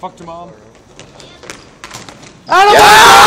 Fuck your mom. Out of